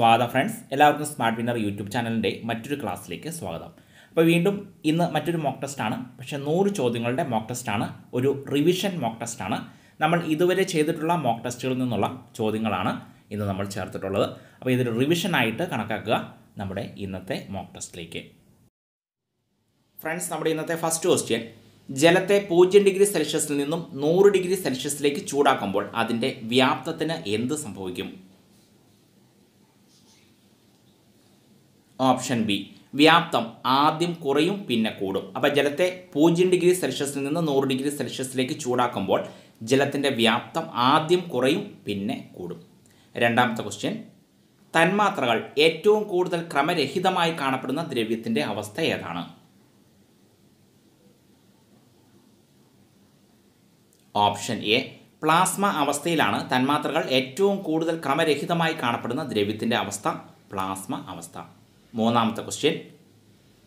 സ്വാഗതം ഫ്രണ്ട്സ് എല്ലാവർക്കും smart winner YouTube ചാനലിന്റെ മറ്റൊരു ക്ലാസ്സിലേക്ക് സ്വാഗതം. അപ്പോൾ വീണ്ടും ഇന്ന് മറ്റൊരു മോക്ക് ടെസ്റ്റാണ് പക്ഷേ നൂറ് ചോദ്യങ്ങളുടെ മോക്ക് ടെസ്റ്റാണ് ഒരു റിവിഷൻ മോക്ക് ടെസ്റ്റാണ് നമ്മൾ ഇതുവരെ ചെയ്തിട്ടുള്ള മോക്ക് ടെസ്റ്റുകളിൽ നിന്നുള്ള ചോദ്യങ്ങളാണ് ഇന്ന് നമ്മൾ ചേർത്തിട്ടുള്ളത്. അപ്പോൾ ഇതൊരു റിവിഷനായിട്ട് കണക്കാക്കുക നമ്മുടെ ഇന്നത്തെ മോക്ക് ടെസ്റ്റിലേക്ക് ഫ്രണ്ട്സ് നമ്മുടെ ഇന്നത്തെ ഫസ്റ്റ് ക്വസ്റ്റ്യൻ ജലത്തെ പൂജ്യം ഡിഗ്രി സെൽഷ്യസിൽ നിന്നും നൂറ് ഡിഗ്രി സെൽഷ്യസിലേക്ക് ചൂടാക്കുമ്പോൾ അതിന്റെ വ്യാപ്തത്തിന് എന്ത് സംഭവിക്കും? Option B. വ്യാപ്തം ആദ്യം കുറയും പിന്നെ കൂടും. അപ്പോൾ ജലത്തെ പൂജ്യം ഡിഗ്രി സെൽഷ്യസിൽ നിന്ന് നൂറ് ഡിഗ്രി സെൽഷ്യസിലേക്ക് ചൂടാക്കുമ്പോൾ ജലത്തിന്റെ വ്യാപ്തം ആദ്യം കുറയും പിന്നെ കൂടും. രണ്ടാമത്തെ ക്വസ്റ്റ്യൻ തന്മാത്രകൾ ഏറ്റവും കൂടുതൽ ക്രമരഹിതമായി കാണപ്പെടുന്ന ദ്രവ്യത്തിന്റെ അവസ്ഥ ഏതാണ്? Option A. പ്ലാസ്മ അവസ്ഥയിലാണ് തന്മാത്രകൾ ഏറ്റവും കൂടുതൽ ക്രമരഹിതമായി കാണപ്പെടുന്ന ദ്രവ്യത്തിന്റെ അവസ്ഥ. പ്ലാസ്മ അവസ്ഥ. മൂന്നാമത്തെ ക്വസ്റ്റ്യൻ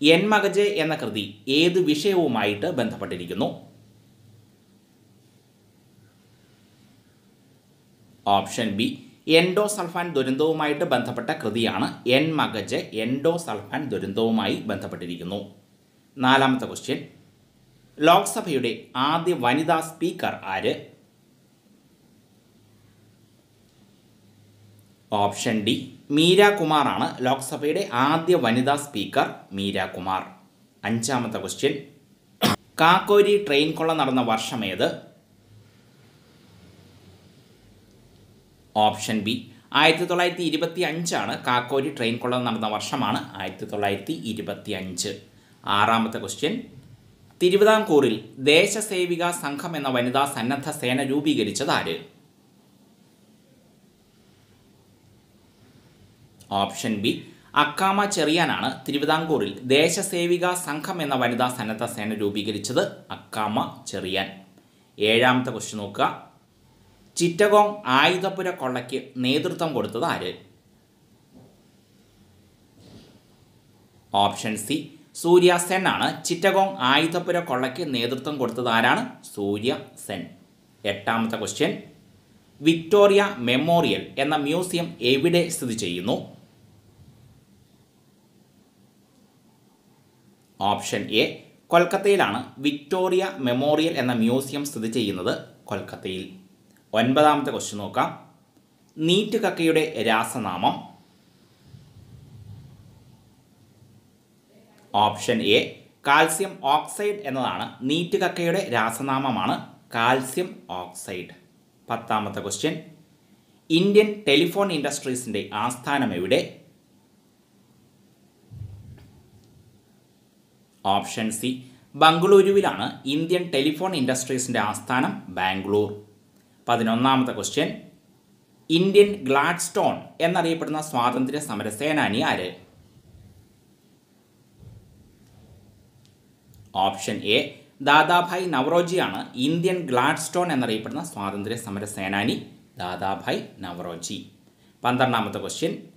എൻ മകജ് എന്ന കൃതി ഏത് വിഷയവുമായിട്ട് ബന്ധപ്പെട്ടിരിക്കുന്നു? ഓപ്ഷൻ ബി എൻഡോ സൾഫാൻ ദുരന്തവുമായിട്ട് ബന്ധപ്പെട്ട കൃതിയാണ്. എൻ മകജ് എൻഡോ സൾഫാൻ ദുരന്തവുമായി ബന്ധപ്പെട്ടിരിക്കുന്നു. നാലാമത്തെ ക്വസ്റ്റ്യൻ ലോക്സഭയുടെ ആദ്യ വനിതാ സ്പീക്കർ ആര്? ഓപ്ഷൻ ഡി മീര കുമാറാണ് ലോക്സഭയുടെ ആദ്യ വനിതാ സ്പീക്കർ മീര കുമാർ അഞ്ചാമത്തെ ക്വസ്റ്റ്യൻ. കാക്കോരി ട്രെയിൻ കൊള്ള നടന്ന വർഷമേത് ഓപ്ഷൻ ബി. ആയിരത്തി തൊള്ളായിരത്തി ഇരുപത്തി അഞ്ചാണ് കാക്കോരി ട്രെയിൻ കൊള്ള നടന്ന വർഷമാണ് ആയിരത്തി തൊള്ളായിരത്തി ഇരുപത്തി അഞ്ച് ആറാമത്തെ ക്വസ്റ്റ്യൻ. തിരുവിതാംകൂറിൽ ദേശസേവിക സംഘം എന്ന വനിതാ സന്നദ്ധ സേന രൂപീകരിച്ചത് ആര്? ഓപ്ഷൻ ബി അക്കാമ ചെറിയാനാണ് തിരുവിതാംകൂറിൽ ദേശസേവിക സംഘം എന്ന വനിതാ സന്നദ്ധ സേന രൂപീകരിച്ചത് അക്കാമ ചെറിയാൻ. ഏഴാമത്തെ ക്വസ്റ്റ്യൻ നോക്കുക. ചിറ്റഗോങ് ആയുധപുര കൊള്ളയ്ക്ക് നേതൃത്വം കൊടുത്തത് ആര്? ഓപ്ഷൻ സി സൂര്യ സെൻ ആണ്. ചിറ്റഗോങ് ആയുധപുര കൊള്ളയ്ക്ക് നേതൃത്വം കൊടുത്തത് ആരാണ്? സൂര്യ സെൻ. എട്ടാമത്തെ ക്വസ്റ്റ്യൻ വിക്ടോറിയ മെമ്മോറിയൽ എന്ന മ്യൂസിയം എവിടെ സ്ഥിതി ചെയ്യുന്നു? ഓപ്ഷൻ എ കൊൽക്കത്തയിലാണ് വിക്ടോറിയ മെമ്മോറിയൽ എന്ന മ്യൂസിയം സ്ഥിതി ചെയ്യുന്നത് കൊൽക്കത്തയിൽ. ഒൻപതാമത്തെ ക്വസ്റ്റ്യൻ നോക്കാം. നീറ്റ് കക്കയുടെ രാസനാമം. ഓപ്ഷൻ എ കാൽസ്യം ഓക്സൈഡ് എന്നതാണ് നീറ്റ് കക്കയുടെ രാസനാമമാണ് കാൽസ്യം ഓക്സൈഡ്. പത്താമത്തെ ക്വസ്റ്റ്യൻ ഇന്ത്യൻ ടെലിഫോൺ ഇൻഡസ്ട്രീസിന്റെ ആസ്ഥാനം എവിടെ? ഓപ്ഷൻ സി ബംഗളൂരുവിലാണ് ഇന്ത്യൻ ടെലിഫോൺ ഇൻഡസ്ട്രീസിന്റെ ആസ്ഥാനം ബാംഗ്ലൂർ. പതിനൊന്നാമത്തെ ക്വസ്റ്റ്യൻ ഇന്ത്യൻ ഗ്ലാഡ്സ്റ്റോൺ എന്നറിയപ്പെടുന്ന സ്വാതന്ത്ര്യ സമര സേനാനി ആര്? ഓപ്ഷൻ എ ദാദാഭായ് നവറോജിയാണ് ഇന്ത്യൻ ഗ്ലാഡ്സ്റ്റോൺ എന്നറിയപ്പെടുന്ന സ്വാതന്ത്ര്യ സമര സേനാനി ദാദാഭായ് നവറോജി. പന്ത്രണ്ടാമത്തെ ക്വസ്റ്റ്യൻ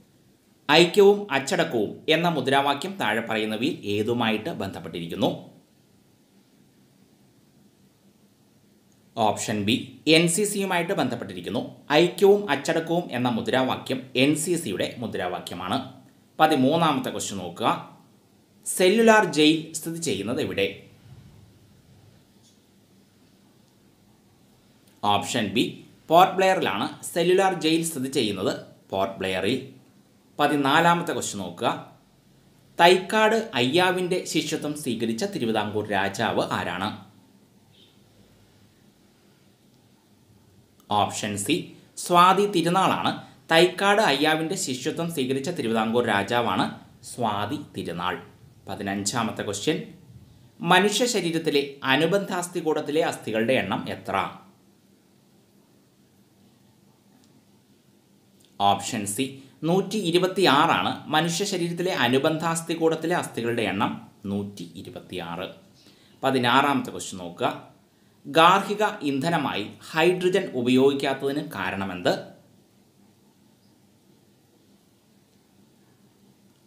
ഐക്യവും അച്ചടക്കവും എന്ന മുദ്രാവാക്യം താഴെ പറയുന്നവയിൽ ഏതുമായിട്ട് ബന്ധപ്പെട്ടിരിക്കുന്നു? ഓപ്ഷൻ ബി എൻ സി സിയുമായിട്ട് ബന്ധപ്പെട്ടിരിക്കുന്നു. ഐക്യവും അച്ചടക്കവും എന്ന മുദ്രാവാക്യം എൻ സി സിയുടെ മുദ്രാവാക്യമാണ്. പതിമൂന്നാമത്തെ ക്വസ്റ്റ്യൻ നോക്കുക. സെല്ലുലാർ ജയിൽ സ്ഥിതി ചെയ്യുന്നത് എവിടെ? ഓപ്ഷൻ ബി പോർട്ട് ബ്ലെയറിലാണ്. സെല്ലുലാർ ജയിൽ സ്ഥിതി ചെയ്യുന്നത് പോർട്ട് ബ്ലെയറിൽ. പതിനാലാമത്തെ ക്വസ്റ്റ്യൻ നോക്കുക. തൈക്കാട് അയ്യാവിന്റെ ശിഷ്യത്വം സ്വീകരിച്ച തിരുവിതാംകൂർ രാജാവ് ആരാണ്? ഓപ്ഷൻ സി സ്വാതി തിരുനാളാണ്. തൈക്കാട് അയ്യാവിന്റെ ശിഷ്യത്വം സ്വീകരിച്ച തിരുവിതാംകൂർ രാജാവാണ് സ്വാതി തിരുനാൾ. പതിനഞ്ചാമത്തെ ക്വസ്റ്റ്യൻ മനുഷ്യ ശരീരത്തിലെ അനുബന്ധാസ്ഥികൂടത്തിലെ അസ്ഥികളുടെ എണ്ണം എത്ര? ഓപ്ഷൻ സി നൂറ്റി ഇരുപത്തി ആറാണ് മനുഷ്യ ശരീരത്തിലെ അനുബന്ധാസ്ഥികൂടത്തിലെ അസ്ഥികളുടെ എണ്ണം നൂറ്റി ഇരുപത്തി ആറ് പതിനാറാമത്തെ ക്വസ്റ്റ്യൻ നോക്കുക. ഗാർഹിക ഇന്ധനമായി ഹൈഡ്രജൻ ഉപയോഗിക്കാത്തതിന് കാരണമെന്ത്?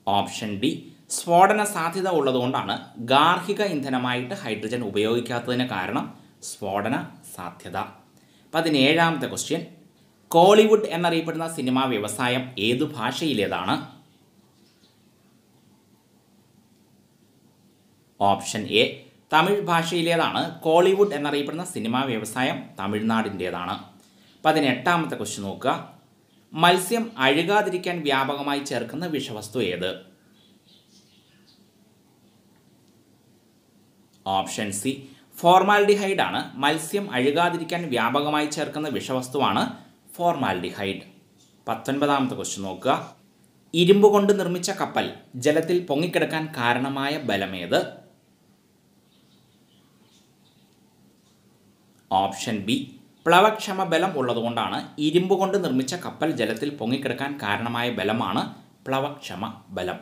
ഓപ്ഷൻ ഡി സ്ഫോടന സാധ്യത ഉള്ളതുകൊണ്ടാണ് ഗാർഹിക ഇന്ധനമായിട്ട് ഹൈഡ്രജൻ ഉപയോഗിക്കാത്തതിന് കാരണം സ്ഫോടന സാധ്യത. പതിനേഴാമത്തെ ക്വസ്റ്റ്യൻ കോളിവുഡ് എന്നറിയപ്പെടുന്ന സിനിമാ വ്യവസായം ഏതു ഭാഷയിലേതാണ്? ഓപ്ഷൻ എ തമിഴ് ഭാഷയിലേതാണ്. കോളിവുഡ് എന്നറിയപ്പെടുന്ന സിനിമാ വ്യവസായം തമിഴ്നാടിന്റേതാണ്. പതിനെട്ടാമത്തെ ക്വസ്റ്റ്യൻ നോക്കുക. മത്സ്യം അഴുകാതിരിക്കാൻ വ്യാപകമായി ചേർക്കുന്ന വിഷവസ്തു ഏത്? ഓപ്ഷൻ സി ഫോർമാൽഡിഹൈഡ് ആണ് മത്സ്യം അഴുകാതിരിക്കാൻ വ്യാപകമായി ചേർക്കുന്ന വിഷവസ്തുവാണ് ഫോർമാൽഡിഹൈഡ് പത്തൊൻപതാമത്തെ ക്വസ്റ്റ്യൻ നോക്കുക. ഇരുമ്പ് കൊണ്ട് നിർമ്മിച്ച കപ്പൽ ജലത്തിൽ പൊങ്ങിക്കിടക്കാൻ കാരണമായ ബലമേത്? ഓപ്ഷൻ ബി പ്ലവക്ഷമ ബലം ഉള്ളതുകൊണ്ടാണ് ഇരുമ്പ് കൊണ്ട് നിർമ്മിച്ച കപ്പൽ ജലത്തിൽ പൊങ്ങിക്കിടക്കാൻ കാരണമായ ബലമാണ് പ്ലവക്ഷമ ബലം.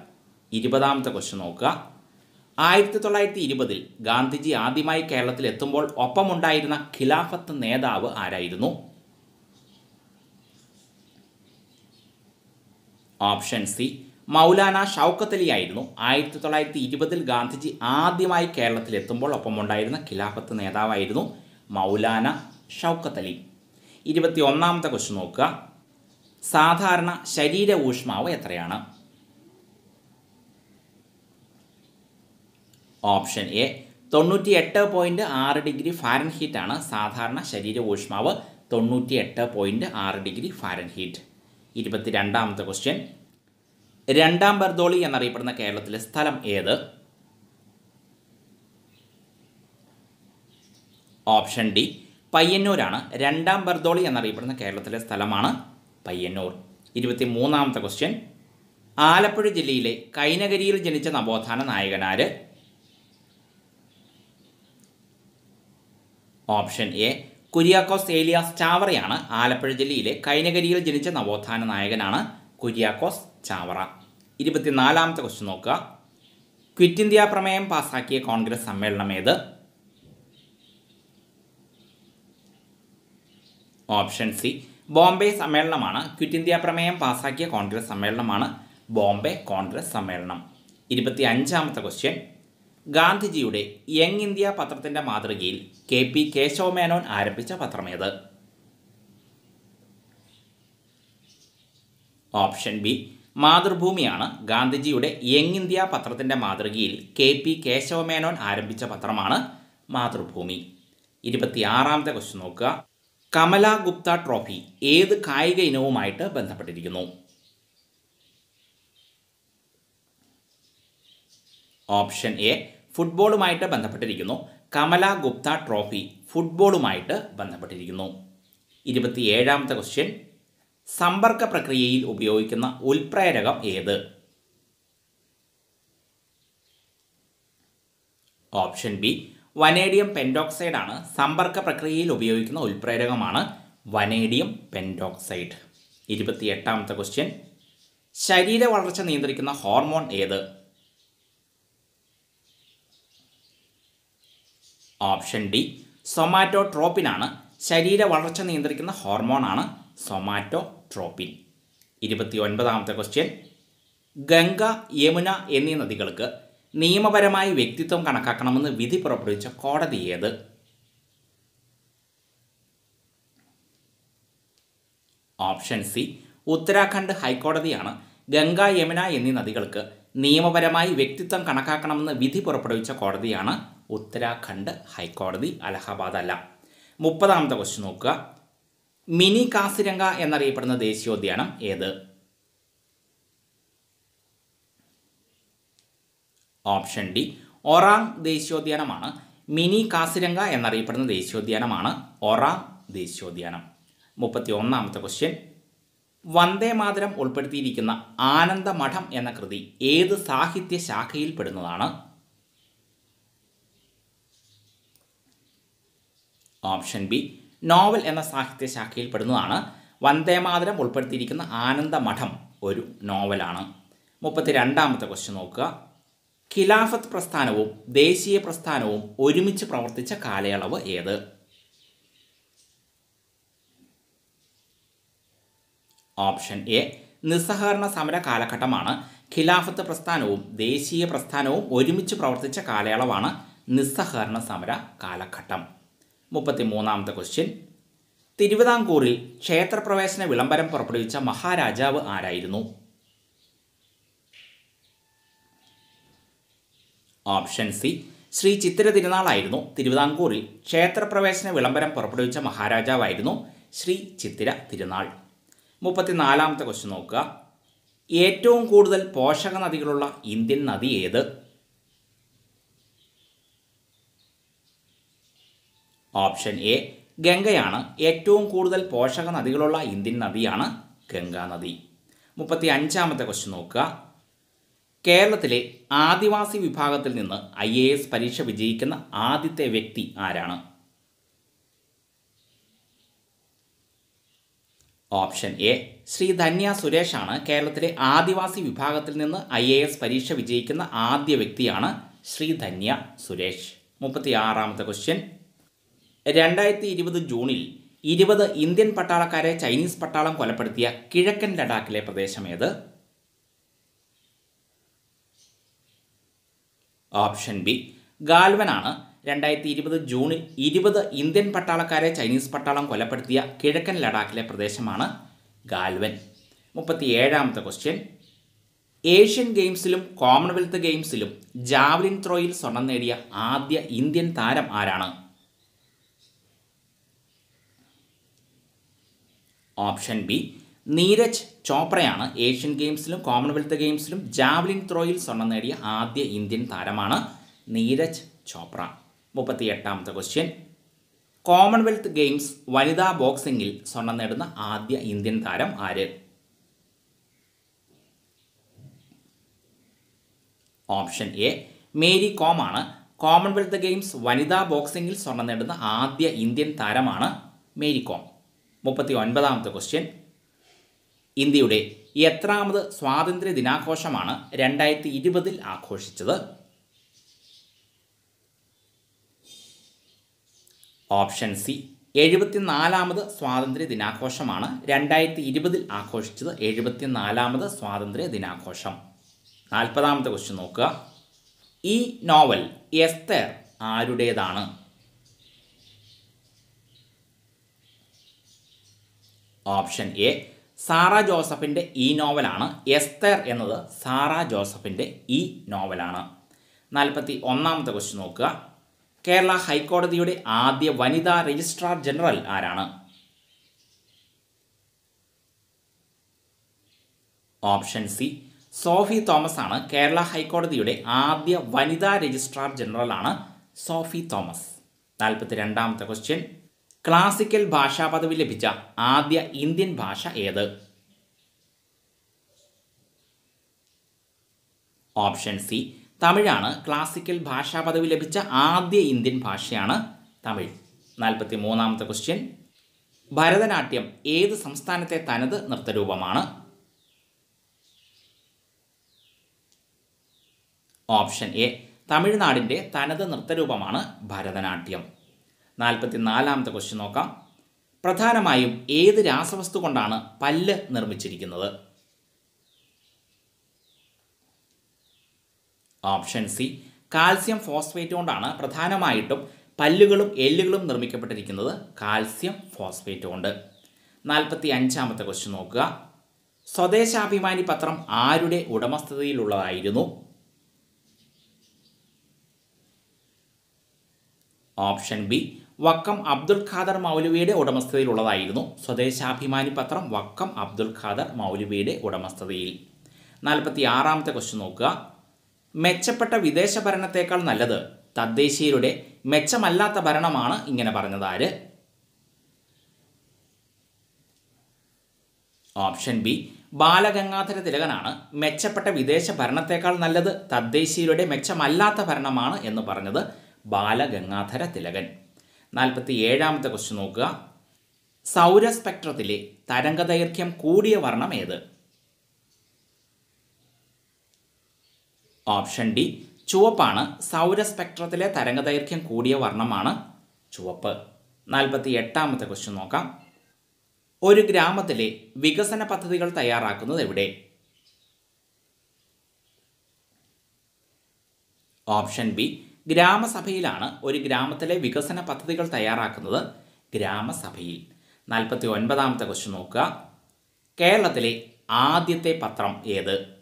ഇരുപതാമത്തെ ക്വസ്റ്റ്യൻ നോക്കുക. ആയിരത്തി തൊള്ളായിരത്തി ഇരുപതിൽ ഗാന്ധിജി ആദ്യമായി കേരളത്തിൽ എത്തുമ്പോൾ ഒപ്പമുണ്ടായിരുന്ന ഖിലാഫത്ത് നേതാവ് ആരായിരുന്നു? Option C. മൗലാന ഷൗക്കത്ത് അലി ആയിരുന്നു. ആയിരത്തി തൊള്ളായിരത്തി ഇരുപതിൽ ഗാന്ധിജി ആദ്യമായി കേരളത്തിൽ എത്തുമ്പോൾ ഒപ്പമുണ്ടായിരുന്ന ഖിലാഫത്ത് നേതാവായിരുന്നു മൗലാന ഷൗക്കത്ത് അലി. ഇരുപത്തി ഒന്നാമത്തെ ക്വസ്റ്റ്യൻ നോക്കുക. സാധാരണ ശരീര ഊഷ്മാവ് എത്രയാണ്? ഓപ്ഷൻ എ തൊണ്ണൂറ്റി എട്ട് പോയിന്റ് ആറ് ഡിഗ്രി ഫാരൻഹീറ്റ് ആണ് സാധാരണ ശരീര ഊഷ്മാവ്. തൊണ്ണൂറ്റി എട്ട് പോയിന്റ് ആറ് ഡിഗ്രി ഫാരൻഹീറ്റ്. ഇരുപത്തി രണ്ടാമത്തെ ക്വസ്റ്റ്യൻ രണ്ടാം ബർദോളി എന്നറിയപ്പെടുന്ന കേരളത്തിലെ സ്ഥലം ഏത്? ഓപ്ഷൻ ഡി പയ്യന്നൂരാണ്. രണ്ടാം ബർദോളി എന്നറിയപ്പെടുന്ന കേരളത്തിലെ സ്ഥലമാണ് പയ്യന്നൂർ. ഇരുപത്തി മൂന്നാമത്തെ ക്വസ്റ്റ്യൻ ആലപ്പുഴ ജില്ലയിലെ കൈനകരിയിൽ ജനിച്ച നവോത്ഥാന നായകനാര് ഓപ്ഷൻ എ കുര്യാക്കോസ് ഏലിയാസ് ചാവറയാണ് ആലപ്പുഴ ജില്ലയിലെ കൈനകരിയിൽ ജനിച്ച നവോത്ഥാന നായകനാണ് കുര്യാക്കോസ് ചാവറ. ഇരുപത്തിനാലാമത്തെ ക്വസ്റ്റ്യൻ നോക്കുക. ക്വിറ്റ് ഇന്ത്യ പ്രമേയം പാസാക്കിയ കോൺഗ്രസ് സമ്മേളനം ഏത്? Option C. ബോംബെ സമ്മേളനമാണ് ക്വിറ്റ് ഇന്ത്യ പ്രമേയം പാസാക്കിയ കോൺഗ്രസ് സമ്മേളനമാണ് ബോംബെ കോൺഗ്രസ് സമ്മേളനം. ഇരുപത്തി അഞ്ചാമത്തെ ക്വസ്റ്റ്യൻ ഗാന്ധിജിയുടെ യങ് ഇന്ത്യ പത്രത്തിന്റെ മാതൃകയിൽ കെ പി കേശവമേനോൻ ആരംഭിച്ച പത്രമേത്? Option B മാതൃഭൂമിയാണ്. ഗാന്ധിജിയുടെ യങ് ഇന്ത്യ പത്രത്തിന്റെ മാതൃകയിൽ കെ പി കേശവമേനോൻ ആരംഭിച്ച പത്രമാണ് മാതൃഭൂമി. ഇരുപത്തിയാറാമത്തെ ക്വസ്റ്റ്യൻ നോക്കുക. കമല ഗുപ്ത ട്രോഫി ഏത് കായിക ഇനവുമായിട്ട് ബന്ധപ്പെട്ടിരിക്കുന്നു? ഓപ്ഷൻ എ ഫുട്ബോളുമായിട്ട് ബന്ധപ്പെട്ടിരിക്കുന്നു. കമല ഗുപ്ത ട്രോഫി ഫുട്ബോളുമായിട്ട് ബന്ധപ്പെട്ടിരിക്കുന്നു. ഇരുപത്തിയേഴാമത്തെ ക്വസ്റ്റ്യൻ സമ്പർക്ക പ്രക്രിയയിൽ ഉപയോഗിക്കുന്ന ഉൽപ്രേരകം ഏത്? ഓപ്ഷൻ ബി വനേഡിയം പെൻഡോക്സൈഡ് ആണ്. സമ്പർക്ക പ്രക്രിയയിൽ ഉപയോഗിക്കുന്ന ഉൽപ്രേരകമാണ് വനേഡിയം പെൻഡോക്സൈഡ്. ഇരുപത്തിയെട്ടാമത്തെ ക്വസ്റ്റ്യൻ ശരീര വളർച്ച നിയന്ത്രിക്കുന്ന ഹോർമോൺ ഏത്? ഓപ്ഷൻ ഡി സൊമാറ്റോട്രോപ്പിനാണ് ശരീര വളർച്ച നിയന്ത്രിക്കുന്ന ഹോർമോണാണ് സൊമാറ്റോട്രോപ്പിൻ. ഇരുപത്തി ഒൻപതാമത്തെ ക്വസ്റ്റ്യൻ ഗംഗ യമുന എന്നീ നദികൾക്ക് നിയമപരമായി വ്യക്തിത്വം കണക്കാക്കണമെന്ന് വിധി പുറപ്പെടുവിച്ച കോടതി ഏത്? ഓപ്ഷൻ സി ഉത്തരാഖണ്ഡ് ഹൈക്കോടതിയാണ് ഗംഗ യമുന എന്നീ നദികൾക്ക് നിയമപരമായി വ്യക്തിത്വം കണക്കാക്കണമെന്ന് വിധി പുറപ്പെടുവിച്ച കോടതിയാണ് ഉത്തരാഖണ്ഡ് ഹൈക്കോടതി അലഹബാദ് അല്ല മുപ്പതാമത്തെ ക്വസ്റ്റ്യൻ നോക്കുക. മിനി കാസിരംഗ എന്നറിയപ്പെടുന്ന ദേശീയോദ്യാനം ഏത്? ഓപ്ഷൻ ഡി ഒറാങ് ദേശീയോദ്യാനമാണ്. മിനി കാസിരംഗ എന്നറിയപ്പെടുന്ന ദേശീയോദ്യാനമാണ് ഒറാങ് ദേശീയോദ്യാനം. മുപ്പത്തി ഒന്നാമത്തെ ക്വസ്റ്റ്യൻ വന്ദേ മാതരം ഉൾപ്പെടുത്തിയിരിക്കുന്ന ആനന്ദമഠം എന്ന കൃതി ഏത് സാഹിത്യ ശാഖയിൽപ്പെടുന്നതാണ് ഓപ്ഷൻ ബി. നോവൽ എന്ന സാഹിത്യ ശാഖയിൽപ്പെടുന്നതാണ് വന്ദേമാതരം ഉൾപ്പെടുത്തിയിരിക്കുന്ന ആനന്ദമഠം ഒരു നോവലാണ്. മുപ്പത്തി രണ്ടാമത്തെ ക്വസ്റ്റ്യൻ നോക്കുക. ഖിലാഫത്ത് പ്രസ്ഥാനവും ദേശീയ പ്രസ്ഥാനവും ഒരുമിച്ച് പ്രവർത്തിച്ച കാലയളവ് ഏത്? Option A. നിസ്സഹകരണ സമര കാലഘട്ടമാണ്. ഖിലാഫത്ത് പ്രസ്ഥാനവും ദേശീയ പ്രസ്ഥാനവും ഒരുമിച്ച് പ്രവർത്തിച്ച കാലയളവാണ് നിസ്സഹകരണ സമര കാലഘട്ടം. മുപ്പത്തി മൂന്നാമത്തെ ക്വസ്റ്റ്യൻ തിരുവിതാംകൂറിൽ ക്ഷേത്രപ്രവേശന വിളംബരം പുറപ്പെടുവിച്ച മഹാരാജാവ് ആരായിരുന്നു? ഓപ്ഷൻ സി ശ്രീ ചിത്തിര തിരുനാളായിരുന്നു തിരുവിതാംകൂറിൽ ക്ഷേത്രപ്രവേശന വിളംബരം പുറപ്പെടുവിച്ച മഹാരാജാവായിരുന്നു ശ്രീ ചിത്തിര തിരുനാൾ. മുപ്പത്തിനാലാമത്തെ ക്വസ്റ്റ്യൻ നോക്കുക. ഏറ്റവും കൂടുതൽ പോഷക നദികളുള്ള ഇന്ത്യൻ നദി ഏത്? ഓപ്ഷൻ എ ഗംഗയാണ് ഏറ്റവും കൂടുതൽ പോഷക നദികളുള്ള ഇന്ത്യൻ നദിയാണ് ഗംഗാ നദി. മുപ്പത്തി അഞ്ചാമത്തെ ക്വസ്റ്റ്യൻ നോക്കുക. കേരളത്തിലെ ആദിവാസി വിഭാഗത്തിൽ നിന്ന് ഐ എ എസ് പരീക്ഷ വിജയിക്കുന്ന ആദ്യത്തെ വ്യക്തി ആരാണ്? ഓപ്ഷൻ എ ശ്രീ ധന്യ സുരേഷാണ് കേരളത്തിലെ ആദിവാസി വിഭാഗത്തിൽ നിന്ന് ഐ എ എസ് പരീക്ഷ വിജയിക്കുന്ന ആദ്യ വ്യക്തിയാണ് ശ്രീ ധന്യ സുരേഷ്. മുപ്പത്തി ആറാമത്തെ ക്വസ്റ്റ്യൻ രണ്ടായിരത്തി ഇരുപത് ജൂണിൽ ഇരുപത് ഇന്ത്യൻ പട്ടാളക്കാരെ ചൈനീസ് പട്ടാളം കൊലപ്പെടുത്തിയ കിഴക്കൻ ലഡാക്കിലെ പ്രദേശം ഏത്? ഓപ്ഷൻ ബി ഗാൽവനാണ് രണ്ടായിരത്തി ഇരുപത് ജൂണിൽ ഇരുപത് ഇന്ത്യൻ പട്ടാളക്കാരെ ചൈനീസ് പട്ടാളം കൊലപ്പെടുത്തിയ കിഴക്കൻ ലഡാക്കിലെ പ്രദേശമാണ് ഗാൽവൻ. മുപ്പത്തി ഏഴാമത്തെ ക്വസ്റ്റ്യൻ ഏഷ്യൻ ഗെയിംസിലും കോമൺവെൽത്ത് ഗെയിംസിലും ജാവ്ലിൻ ത്രോയിൽ സ്വർണം നേടിയ ആദ്യ ഇന്ത്യൻ താരം ആരാണ്? ഓപ്ഷൻ ബി നീരജ് ചോപ്രയാണ് ഏഷ്യൻ ഗെയിംസിലും കോമൺവെൽത്ത് ഗെയിംസിലും ജാവ്ലിൻ ത്രോയിൽ സ്വർണം നേടിയ ആദ്യ ഇന്ത്യൻ താരമാണ് നീരജ് ചോപ്ര. മുപ്പത്തി എട്ടാമത്തെ ക്വസ്റ്റ്യൻ. കോമൺവെൽത്ത് ഗെയിംസ് വനിതാ ബോക്സിംഗിൽ സ്വർണം നേടുന്ന ആദ്യ ഇന്ത്യൻ താരം ആര്? ഓപ്ഷൻ എ മേരി കോമാണ്. കോമൺവെൽത്ത് ഗെയിംസ് വനിതാ ബോക്സിംഗിൽ സ്വർണം നേടുന്ന ആദ്യ ഇന്ത്യൻ താരമാണ് മേരി കോം. മുപ്പത്തി ഒൻപതാമത്തെ ക്വസ്റ്റ്യൻ ഇന്ത്യയുടെ എത്രാമത് സ്വാതന്ത്ര്യ ദിനാഘോഷമാണ് രണ്ടായിരത്തി ഇരുപതിൽ ആഘോഷിച്ചത്? ഓപ്ഷൻ സി എഴുപത്തിനാലാമത് സ്വാതന്ത്ര്യ ദിനാഘോഷമാണ് രണ്ടായിരത്തി ഇരുപതിൽ ആഘോഷിച്ചത് എഴുപത്തിനാലാമത് സ്വാതന്ത്ര്യ ദിനാഘോഷം. നാൽപ്പതാമത്തെ ക്വസ്റ്റ്യൻ നോക്കുക. ഈ നോവൽ എസ്തർ ആരുടേതാണ്? ഓപ്ഷൻ എ സാറ ജോസഫിന്റെ ഈ നോവലാണ്. എസ്തർ എന്നത് സാറ ജോസഫിന്റെ ഈ നോവലാണ്. നാൽപ്പത്തി ഒന്നാമത്തെ ക്വസ്റ്റ്യൻ നോക്കുക. കേരള ഹൈക്കോടതിയുടെ ആദ്യ വനിതാ രജിസ്ട്രാർ ജനറൽ ആരാണ്? ഓപ്ഷൻ സി സോഫി തോമസ് ആണ്. കേരള ഹൈക്കോടതിയുടെ ആദ്യ വനിതാ രജിസ്ട്രാർ ജനറൽ ആണ് സോഫി തോമസ്. നാൽപ്പത്തി രണ്ടാമത്തെ ക്വസ്റ്റ്യൻ ക്ലാസിക്കൽ ഭാഷാ പദവി ലഭിച്ച ആദ്യ ഇന്ത്യൻ ഭാഷ ഏത്? Option C തമിഴാണ്. ക്ലാസിക്കൽ ഭാഷാ പദവി ലഭിച്ച ആദ്യ ഇന്ത്യൻ ഭാഷയാണ് തമിഴ്. നാൽപ്പത്തി മൂന്നാമത്തെ ക്വസ്റ്റ്യൻ. ഭരതനാട്യം ഏത് സംസ്ഥാനത്തെ തനത് നൃത്തരൂപമാണ്? ഓപ്ഷൻ എ തമിഴ്നാടിന്റെ തനത് നൃത്തരൂപമാണ് ഭരതനാട്യം. നാൽപ്പത്തി നാലാമത്തെ ക്വസ്റ്റ്യൻ നോക്കാം. പ്രധാനമായും ഏത് രാസവസ്തു കൊണ്ടാണ് പല്ല് നിർമ്മിച്ചിരിക്കുന്നത്? ഓപ്ഷൻ സി കാൽസ്യം ഫോസ്ഫേറ്റ് കൊണ്ടാണ് പ്രധാനമായിട്ടും പല്ലുകളും എല്ലുകളും നിർമ്മിക്കപ്പെട്ടിരിക്കുന്നത് കാൽസ്യം ഫോസ്ഫേറ്റ് കൊണ്ട്. നാൽപ്പത്തി അഞ്ചാമത്തെ ക്വസ്റ്റ്യൻ നോക്കുക. സ്വദേശാഭിമാനി പത്രം ആരുടെ ഉടമസ്ഥതയിലുള്ളതായിരുന്നു? ഓപ്ഷൻ ബി വക്കം അബ്ദുൽ ഖാദർ മൗലവിയുടെ ഉടമസ്ഥതയിലുള്ളതായിരുന്നു. സ്വദേശാഭിമാനി പത്രം വക്കം അബ്ദുൽ ഖാദർ മൗലവിയുടെ ഉടമസ്ഥതയിൽ. നാൽപ്പത്തി ആറാമത്തെ ക്വസ്റ്റ്യൻ നോക്കുക. മെച്ചപ്പെട്ട വിദേശ ഭരണത്തേക്കാൾ നല്ലത് തദ്ദേശീയരുടെ മെച്ചമല്ലാത്ത ഭരണമാണ് ഇങ്ങനെ പറഞ്ഞത് ആര്? ഓപ്ഷൻ ബി ബാലഗംഗാധര തിലകനാണ്. മെച്ചപ്പെട്ട വിദേശ ഭരണത്തേക്കാൾ നല്ലത് തദ്ദേശീയരുടെ മെച്ചമല്ലാത്ത ഭരണമാണ് എന്ന് പറഞ്ഞത് ബാലഗംഗാധര തിലകൻ. നാൽപ്പത്തി ഏഴാമത്തെ ക്വസ്റ്റ്യൻ നോക്കുക സൗരസ്പെക്ട്രത്തിലെ തരംഗദൈർഘ്യം കൂടിയ വർണം ഏത്? Option D ചുവപ്പാണ്. സൗരസ്പെക്ട്രത്തിലെ തരംഗദൈർഘ്യം കൂടിയ വർണമാണ് ചുവപ്പ്. നാൽപ്പത്തി എട്ടാമത്തെ ക്വസ്റ്റ്യൻ നോക്കാം. ഒരു ഗ്രാമത്തിലെ വികസന പദ്ധതികൾ തയ്യാറാക്കുന്നത് എവിടെ? ഓപ്ഷൻ ബി ഗ്രാമസഭയിലാണ് ഒരു ഗ്രാമത്തിലെ വികസന പദ്ധതികൾ തയ്യാറാക്കുന്നത് ഗ്രാമസഭയിൽ. നാൽപ്പത്തി ഒൻപതാമത്തെ ക്വസ്റ്റ്യൻ നോക്കുക. കേരളത്തിലെ ആദ്യത്തെ പത്രം ഏത്?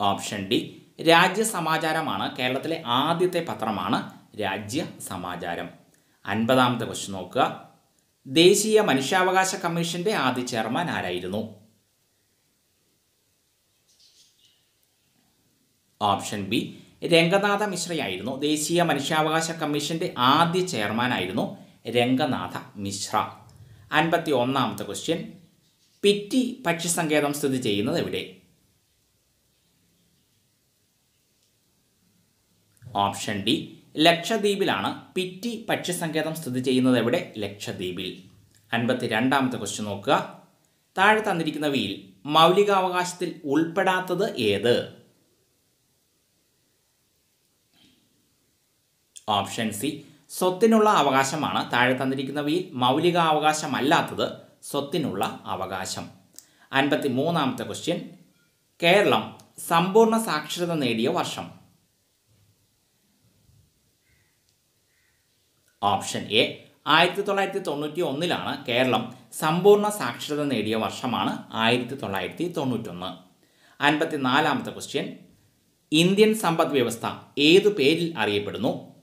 ഓപ്ഷൻ ഡി രാജ്യ സമാചാരമാണ്. കേരളത്തിലെ ആദ്യത്തെ പത്രമാണ് രാജ്യ സമാചാരം. അൻപതാമത്തെ ക്വസ്റ്റ്യൻ നോക്കുക. ദേശീയ മനുഷ്യാവകാശ കമ്മീഷന്റെ ആദ്യ ചെയർമാൻ ആരായിരുന്നു? ഓപ്ഷൻ ബി രംഗനാഥ മിശ്രയായിരുന്നു. ദേശീയ മനുഷ്യാവകാശ കമ്മീഷന്റെ ആദ്യ ചെയർമാനായിരുന്നു രംഗനാഥ മിശ്ര. അൻപത്തി ഒന്നാമത്തെ ക്വസ്റ്റ്യൻ പിറ്റി പക്ഷി സങ്കേതം സ്ഥിതി ചെയ്യുന്നത് എവിടെ? ഓപ്ഷൻ ഡി ലക്ഷദ്വീപിലാണ്. പിറ്റി പക്ഷി സങ്കേതം സ്ഥിതി ചെയ്യുന്നത് എവിടെ? ലക്ഷദ്വീപിൽ. അൻപത്തി രണ്ടാമത്തെ ക്വസ്റ്റ്യൻ നോക്കുക. താഴെ തന്നിരിക്കുന്നവയിൽ മൗലികാവകാശത്തിൽ ഉൾപ്പെടാത്തത് ഏത്? Option C. സ്വത്തിനുള്ള അവകാശമാണ് താഴെ തന്നിരിക്കുന്നവയിൽ മൗലികാവകാശമല്ലാത്തത് സ്വത്തിനുള്ള അവകാശം. അൻപത്തി മൂന്നാമത്തെ ക്വസ്റ്റ്യൻ കേരളം സമ്പൂർണ സാക്ഷരത നേടിയ വർഷം. Option A. ആയിരത്തി തൊള്ളായിരത്തി തൊണ്ണൂറ്റി ഒന്നിലാണ് കേരളം സമ്പൂർണ സാക്ഷരത നേടിയ വർഷമാണ് ആയിരത്തി തൊള്ളായിരത്തി തൊണ്ണൂറ്റൊന്ന് അൻപത്തി നാലാമത്തെ ക്വസ്റ്റ്യൻ ഇന്ത്യൻ സമ്പദ് വ്യവസ്ഥ ഏതു പേരിൽ അറിയപ്പെടുന്നു?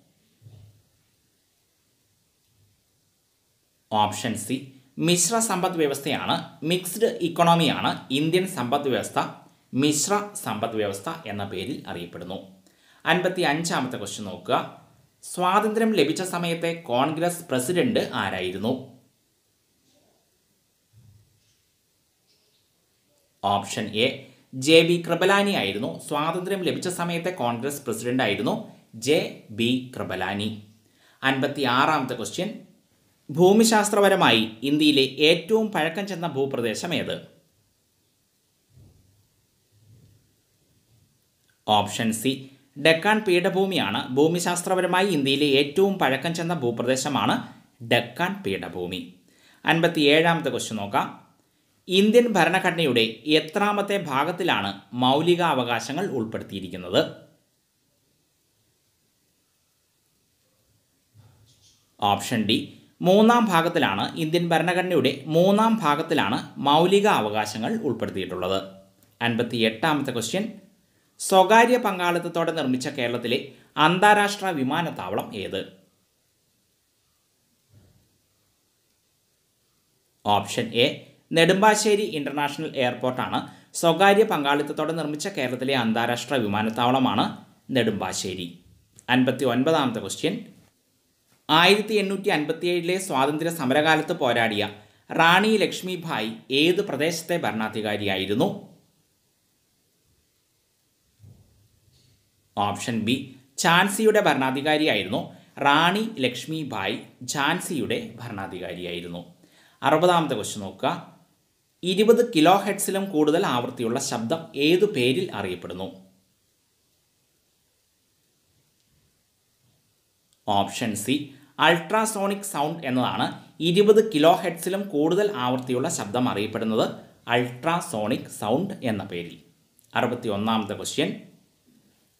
Option C. മിശ്ര സമ്പദ് വ്യവസ്ഥയാണ് മിക്സ്ഡ് ഇക്കോണമിയാണ് ഇന്ത്യൻ സമ്പദ് വ്യവസ്ഥ മിശ്ര സമ്പദ് വ്യവസ്ഥ എന്ന പേരിൽ അറിയപ്പെടുന്നു. അൻപത്തി അഞ്ചാമത്തെ ക്വസ്റ്റ്യൻ നോക്കുക. സ്വാതന്ത്ര്യം ലഭിച്ച സമയത്തെ കോൺഗ്രസ് പ്രസിഡന്റ് ആരായിരുന്നു? Option A. J. B. Kripalani ആയിരുന്നു. സ്വാതന്ത്ര്യം ലഭിച്ച സമയത്തെ കോൺഗ്രസ് പ്രസിഡന്റ് ആയിരുന്നു ജെ. ബി. കൃപലാനി. അൻപത്തി ആറാമത്തെ ക്വസ്റ്റ്യൻ ഭൂമിശാസ്ത്രപരമായി ഇന്ത്യയിലെ ഏറ്റവും പഴക്കം ചെന്ന ഭൂപ്രദേശം ഏത്? ഓപ്ഷൻ സി ഡെക്കാൻ പീഠഭൂമിയാണ്. ഭൂമിശാസ്ത്രപരമായി ഇന്ത്യയിലെ ഏറ്റവും പഴക്കം ചെന്ന ഭൂപ്രദേശമാണ് ഡെക്കാൻ പീഠഭൂമി. അൻപത്തി ഏഴാമത്തെ ക്വസ്റ്റ്യൻ നോക്കാം. ഇന്ത്യൻ ഭരണഘടനയുടെ എത്രാമത്തെ ഭാഗത്തിലാണ് മൗലികാവകാശങ്ങൾ ഉൾപ്പെടുത്തിയിരിക്കുന്നത്? ഓപ്ഷൻ ഡി മൂന്നാം ഭാഗത്തിലാണ് ഇന്ത്യൻ ഭരണഘടനയുടെ മൂന്നാം ഭാഗത്തിലാണ് മൗലിക അവകാശങ്ങൾ ഉൾപ്പെടുത്തിയിട്ടുള്ളത്. അൻപത്തി എട്ടാമത്തെ ക്വസ്റ്റ്യൻ സ്വകാര്യ പങ്കാളിത്തത്തോടെ നിർമ്മിച്ച കേരളത്തിലെ അന്താരാഷ്ട്ര വിമാനത്താവളം ഏത്? ഓപ്ഷൻ എ നെടുമ്പാശ്ശേരി ഇന്റർനാഷണൽ എയർപോർട്ടാണ് സ്വകാര്യ പങ്കാളിത്തത്തോടെ നിർമ്മിച്ച കേരളത്തിലെ അന്താരാഷ്ട്ര വിമാനത്താവളമാണ് നെടുമ്പാശ്ശേരി. അൻപത്തി ഒൻപതാമത്തെ ക്വസ്റ്റ്യൻ ആയിരത്തി എണ്ണൂറ്റി അൻപത്തിയേഴിലെ സ്വാതന്ത്ര്യ സമരകാലത്ത് പോരാടിയ റാണി ലക്ഷ്മിഭായ് ഏത് പ്രദേശത്തെ ഭരണാധികാരിയായിരുന്നു? ഓപ്ഷൻ ബി ഝാൻസിയുടെ ഭരണാധികാരിയായിരുന്നു. റാണി ലക്ഷ്മിഭായ് ഝാൻസിയുടെ ഭരണാധികാരിയായിരുന്നു. അറുപതാമത്തെ ക്വസ്റ്റ്യൻ നോക്കുക. ഇരുപത് കിലോ ഹെഡ്സിലും കൂടുതൽ ആവൃത്തിയുള്ള ശബ്ദം ഏതു പേരിൽ അറിയപ്പെടുന്നു? ഓപ്ഷൻ സി അൾട്രാസോണിക് സൗണ്ട് എന്നതാണ് ഇരുപത് കിലോ ഹെഡ്സിലും കൂടുതൽ ആവൃത്തിയുള്ള ശബ്ദം അറിയപ്പെടുന്നത് അൾട്രാസോണിക് സൗണ്ട് എന്ന പേരിൽ. അറുപത്തി ഒന്നാമത്തെ ക്വസ്റ്റ്യൻ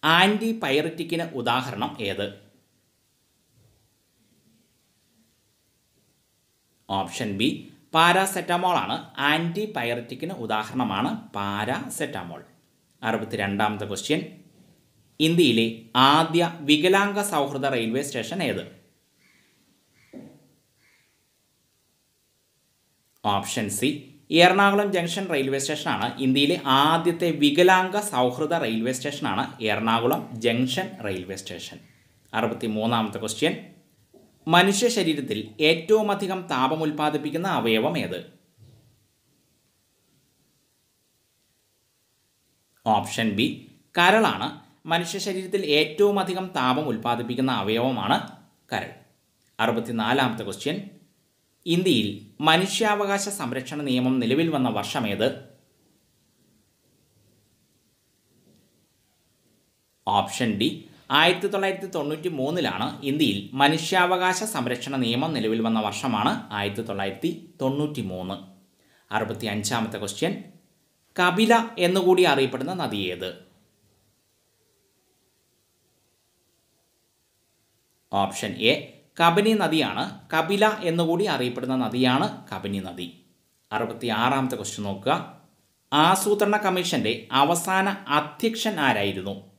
ആന്റി പൈററ്റിക്കിന് ഉദാഹരണം ഏത്? ഓപ്ഷൻ ബി പാരാസെറ്റമോൾ ആണ്. ആന്റി പൈററ്റിക്കിന് ഉദാഹരണമാണ് പാരാസെറ്റമോൾ. അറുപത്തി രണ്ടാമത്തെ ക്വസ്റ്റ്യൻ ഇന്ത്യയിലെ ആദ്യ വികലാംഗ സൗഹൃദ റെയിൽവേ സ്റ്റേഷൻ ഏത്? Option C Ernakulam junction railway സ്റ്റേഷനാണ്. ഇന്ത്യയിലെ ആദ്യത്തെ വികലാംഗ സൗഹൃദ റെയിൽവേ സ്റ്റേഷനാണ് എറണാകുളം ജംഗ്ഷൻ റെയിൽവേ സ്റ്റേഷൻ. അറുപത്തി മൂന്നാമത്തെ ക്വസ്റ്റ്യൻ. മനുഷ്യ ശരീരത്തിൽ ഏറ്റവും അധികം താപം ഉൽപ്പാദിപ്പിക്കുന്ന അവയവം ഏത്? ഓപ്ഷൻ ബി കരളാണ്. മനുഷ്യ ശരീരത്തിൽ ഏറ്റവും അധികം താപം ഉൽപ്പാദിപ്പിക്കുന്ന അവയവമാണ് കരൾ. അറുപത്തിനാലാമത്തെ ക്വസ്റ്റ്യൻ ഇന്ത്യയിൽ മനുഷ്യാവകാശ സംരക്ഷണ നിയമം നിലവിൽ വന്ന വർഷമേത് ഓപ്ഷൻ ഡി ആയിരത്തി തൊള്ളായിരത്തി തൊണ്ണൂറ്റി മൂന്നിലാണ് ഇന്ത്യയിൽ മനുഷ്യാവകാശ സംരക്ഷണ നിയമം നിലവിൽ വന്ന വർഷമാണ് ആയിരത്തി തൊള്ളായിരത്തി തൊണ്ണൂറ്റി മൂന്ന് അറുപത്തി അഞ്ചാമത്തെ ക്വസ്റ്റ്യൻ കപില എന്നുകൂടി അറിയപ്പെടുന്ന നദി ഏത്? ഓപ്ഷൻ എ കബനി നദിയാണ്. കപില എന്നുകൂടി അറിയപ്പെടുന്ന നദിയാണ് കബനി നദി. അറുപത്തി ആറാമത്തെ ക്വസ്റ്റ്യൻ നോക്കുക. ആസൂത്രണ കമ്മീഷന്റെ അവസാന അധ്യക്ഷൻ ആരായിരുന്നു?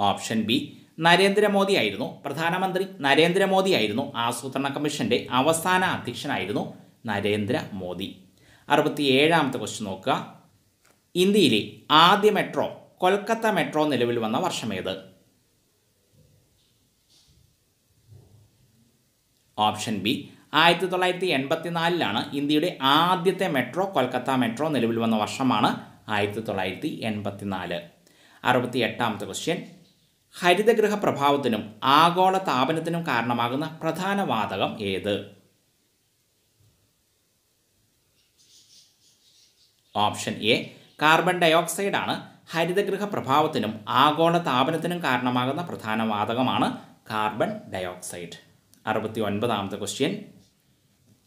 ഓപ്ഷൻ ബി നരേന്ദ്രമോദി ആയിരുന്നു. പ്രധാനമന്ത്രി നരേന്ദ്രമോദി ആയിരുന്നു. ആസൂത്രണ കമ്മീഷന്റെ അവസാന അധ്യക്ഷനായിരുന്നു നരേന്ദ്രമോദി. അറുപത്തി ഏഴാമത്തെ ക്വസ്റ്റ്യൻ നോക്കുക. ഇന്ത്യയിലെ ആദ്യ മെട്രോ കൊൽക്കത്ത മെട്രോ നിലവിൽ വന്ന വർഷമേത് ഓപ്ഷൻ ബി ആയിരത്തി തൊള്ളായിരത്തി എൺപത്തിനാലിലാണ് ഇന്ത്യയുടെ ആദ്യത്തെ മെട്രോ കൊൽക്കത്ത മെട്രോ നിലവിൽ വന്ന വർഷമാണ് ആയിരത്തി തൊള്ളായിരത്തി എൺപത്തിനാല് അറുപത്തി എട്ടാമത്തെ ക്വസ്റ്റ്യൻ ഹരിതഗൃഹ പ്രഭാവത്തിനും ആഗോള താപനത്തിനും കാരണമാകുന്ന പ്രധാന വാതകം ഏത്? ഓപ്ഷൻ എ കാർബൺ ഡയോക്സൈഡ് ആണ് ഹരിതഗൃഹ പ്രഭാവത്തിനും ആഗോള താപനത്തിനും കാരണമാകുന്ന പ്രധാന വാതകമാണ് കാർബൺ ഡയോക്സൈഡ്. അറുപത്തി ഒൻപതാമത്തെ ക്വസ്റ്റ്യൻ.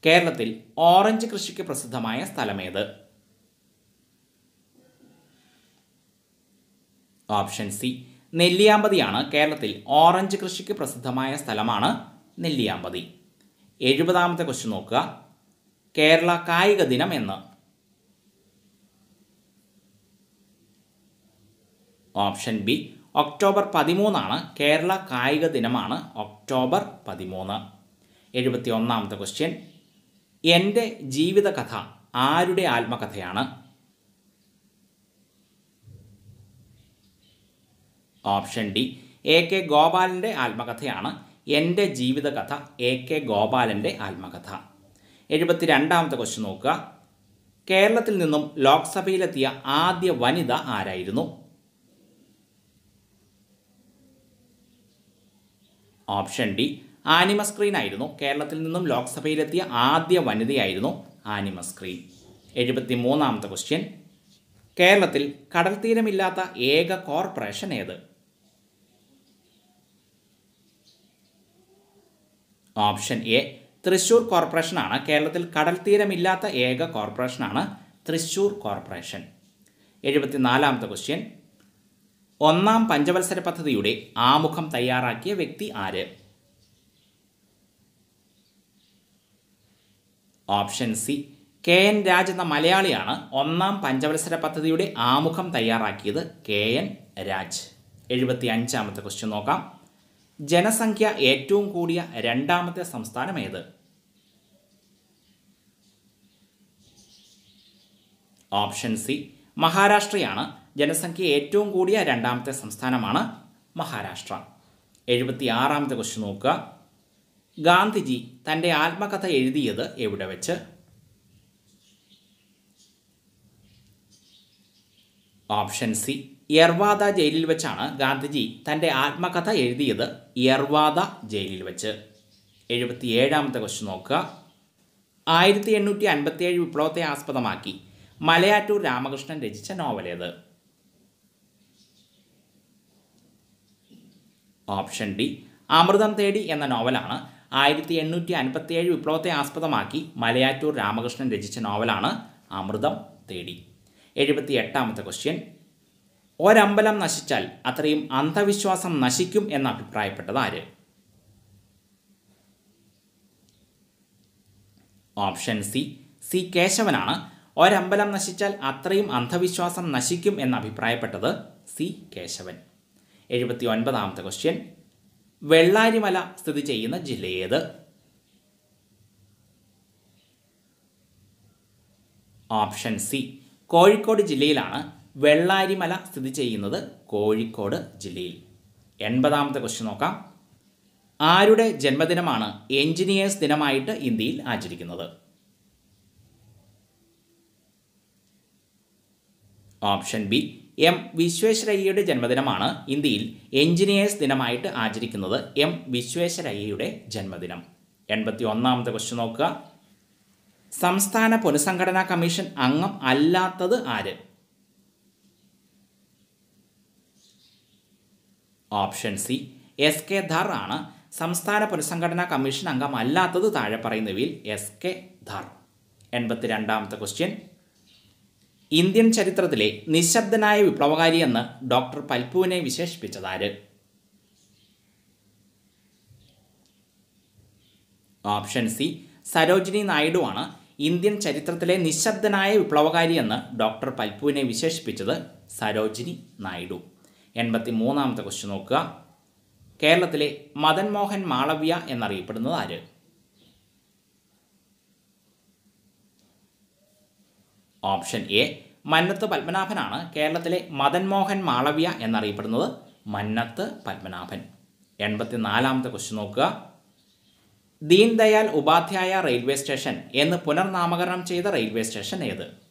കേരളത്തിൽ ഓറഞ്ച് കൃഷിക്ക് പ്രസിദ്ധമായ സ്ഥലമേത്? Option C നെല്ലിയാമ്പതിയാണ്. കേരളത്തിൽ ഓറഞ്ച് കൃഷിക്ക് പ്രസിദ്ധമായ സ്ഥലമാണ് നെല്ലിയാമ്പതി. എഴുപതാമത്തെ ക്വസ്റ്റ്യൻ നോക്കുക. കേരള കായിക ദിനം എന്ന്. ഓപ്ഷൻ ബി ഒക്ടോബർ പതിമൂന്നാണ് കേരള കായിക ദിനമാണ് ഒക്ടോബർ പതിമൂന്ന്. എഴുപത്തി ഒന്നാമത്തെ ക്വസ്റ്റ്യൻ എന്റെ ജീവിതകഥ ആരുടെ ആത്മകഥയാണ്? ഓപ്ഷൻ ഡി എ കെ ഗോപാലന്റെ ആത്മകഥയാണ്. എന്റെ ജീവിതകഥ എ കെ ഗോപാലന്റെ ആത്മകഥ. എഴുപത്തി രണ്ടാമത്തെ ക്വസ്റ്റ്യൻ നോക്കുക. കേരളത്തിൽ നിന്നും ലോക്സഭയിലെത്തിയ ആദ്യ വനിത ആരായിരുന്നു? Option D. ആനിമ സ്ക്രീൻ ആയിരുന്നു. കേരളത്തിൽ നിന്നും ലോക്സഭയിലെത്തിയ ആദ്യ വനിതയായിരുന്നു ആനിമ സ്ക്രീൻ. എഴുപത്തി മൂന്നാമത്തെ ക്വസ്റ്റ്യൻ. കേരളത്തിൽ കടൽ തീരമില്ലാത്ത ഏക കോർപ്പറേഷൻ ഏത്? Option A. തൃശ്ശൂർ കോർപ്പറേഷനാണ് കേരളത്തിൽ കടൽ തീരമില്ലാത്ത ഏക കോർപ്പറേഷനാണ് തൃശൂർ കോർപ്പറേഷൻ. എഴുപത്തിനാലാമത്തെ ക്വസ്റ്റ്യൻ. ഒന്നാം പഞ്ചവത്സര പദ്ധതിയുടെ ആമുഖം തയ്യാറാക്കിയ വ്യക്തി ആര്? Option C K N Raj എന്ന മലയാളിയാണ് ഒന്നാം പഞ്ചവത്സര പദ്ധതിയുടെ ആമുഖം തയ്യാറാക്കിയത് കെ എൻ രാജ്. എഴുപത്തി അഞ്ചാമത്തെ ക്വസ്റ്റ്യൻ നോക്കാം. ജനസംഖ്യ ഏറ്റവും കൂടിയ രണ്ടാമത്തെ സംസ്ഥാനം ഏത്? ഓപ്ഷൻ സി മഹാരാഷ്ട്രയാണ് ജനസംഖ്യ ഏറ്റവും കൂടിയ രണ്ടാമത്തെ സംസ്ഥാനമാണ് മഹാരാഷ്ട്ര. എഴുപത്തി ആറാമത്തെ ക്വസ്റ്റ്യൻ നോക്കുക. ഗാന്ധിജി തന്റെ ആത്മകഥ എഴുതിയത് എവിടെ വെച്ച്? ഓപ്ഷൻ സി യർവാദ ജയിലിൽ വെച്ചാണ് ഗാന്ധിജി തന്റെ ആത്മകഥ എഴുതിയത് യർവാദ ജയിലിൽ വെച്ച്. എഴുപത്തി ഏഴാമത്തെ ക്വസ്റ്റ്യൻ നോക്കുക. ആയിരത്തി എണ്ണൂറ്റി അൻപത്തിയേഴ് വിപ്ലവത്തെ ആസ്പദമാക്കി മലയാറ്റൂർ രാമകൃഷ്ണൻ രചിച്ച നോവലേത്? Option D. അമൃതം തേടി എന്ന നോവലാണ് ആയിരത്തി എണ്ണൂറ്റി അൻപത്തിയേഴ് വിപ്ലവത്തെ ആസ്പദമാക്കി മലയാറ്റൂർ രാമകൃഷ്ണൻ രചിച്ച നോവലാണ് അമൃതം തേടി. എഴുപത്തി എട്ടാമത്തെ ക്വസ്റ്റ്യൻ. ഒരമ്പലം നശിച്ചാൽ അത്രയും അന്ധവിശ്വാസം നശിക്കും എന്ന് അഭിപ്രായപ്പെട്ടത് ആര്? Option C. സി. കേശവനാണ്. ഒരമ്പലം നശിച്ചാൽ അത്രയും അന്ധവിശ്വാസം നശിക്കും എന്ന് അഭിപ്രായപ്പെട്ടത് സി. കേശവൻ. എഴുപത്തി ഒൻപതാമത്തെ ക്വസ്റ്റ്യൻ വെള്ളാരിമല സ്ഥിതി ചെയ്യുന്ന ജില്ലയേത് ഓപ്ഷൻ സി കോഴിക്കോട് ജില്ലയിലാണ് വെള്ളാരിമല സ്ഥിതി ചെയ്യുന്നത് കോഴിക്കോട് ജില്ലയിൽ. എൺപതാമത്തെ ക്വസ്റ്റ്യൻ നോക്കാം. ആരുടെ ജന്മദിനമാണ് എഞ്ചിനീയേഴ്സ് ദിനമായിട്ട് ഇന്ത്യയിൽ ആചരിക്കുന്നത്? ഓപ്ഷൻ ബി എം വിശ്വേശ്വരയ്യയുടെ ജന്മദിനമാണ് ഇന്ത്യയിൽ എഞ്ചിനീയേഴ്സ് ദിനമായിട്ട് ആചരിക്കുന്നത് എം വിശ്വേശ്വരയ്യയുടെ ജന്മദിനം. എൺപത്തി ഒന്നാമത്തെ ക്വസ്റ്റ്യൻ നോക്കുക. സംസ്ഥാന പുനഃസംഘടനാ കമ്മീഷൻ അംഗം അല്ലാത്തത് ആര്? Option C S K Dhar ആണ്. സംസ്ഥാന പുനഃസംഘടനാ കമ്മീഷൻ അംഗം അല്ലാത്തത് താഴെ പറയുന്നവയിൽ എസ് കെ ധർ. എൺപത്തി രണ്ടാമത്തെ ക്വസ്റ്റ്യൻ ഇന്ത്യൻ ചരിത്രത്തിലെ നിശബ്ദനായ വിപ്ലവകാരിയെന്ന് ഡോക്ടർ പൽപുവിനെ വിശേഷിപ്പിച്ചതാര്? ഓപ്ഷൻ സി സരോജിനി നായിഡു ആണ് ഇന്ത്യൻ ചരിത്രത്തിലെ നിശബ്ദനായ വിപ്ലവകാരിയെന്ന് ഡോക്ടർ പൽപുവിനെ വിശേഷിപ്പിച്ചത് സരോജിനി നായിഡു. എൺപത്തി മൂന്നാമത്തെ ക്വസ്റ്റ്യൻ നോക്കുക. കേരളത്തിലെ മദൻ മോഹൻ മാളവ്യ എന്നറിയപ്പെടുന്നത് ആര്? ഓപ്ഷൻ എ മന്നത്ത് പത്മനാഭനാണ്. കേരളത്തിലെ മദൻ മോഹൻ മാളവ്യ എന്നറിയപ്പെടുന്നത് മന്നത്ത് പത്മനാഭൻ. എൺപത്തി നാലാമത്തെ ക്വസ്റ്റ്യൻ നോക്കുക. ദീൻ ദയാൽ ഉപാധ്യായ റെയിൽവേ സ്റ്റേഷൻ എന്ന് പുനർനാമകരണം ചെയ്ത റെയിൽവേ സ്റ്റേഷൻ ഏത്?